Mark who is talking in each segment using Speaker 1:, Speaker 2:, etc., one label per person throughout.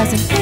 Speaker 1: doesn't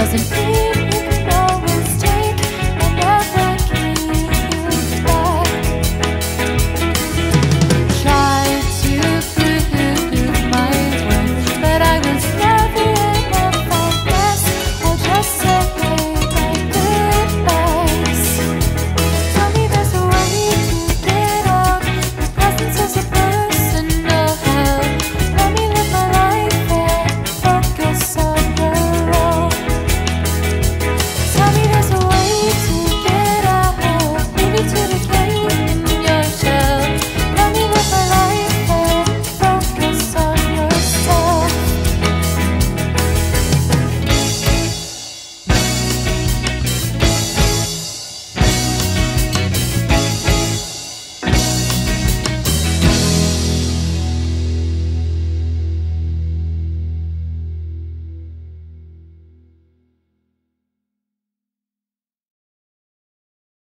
Speaker 1: doesn't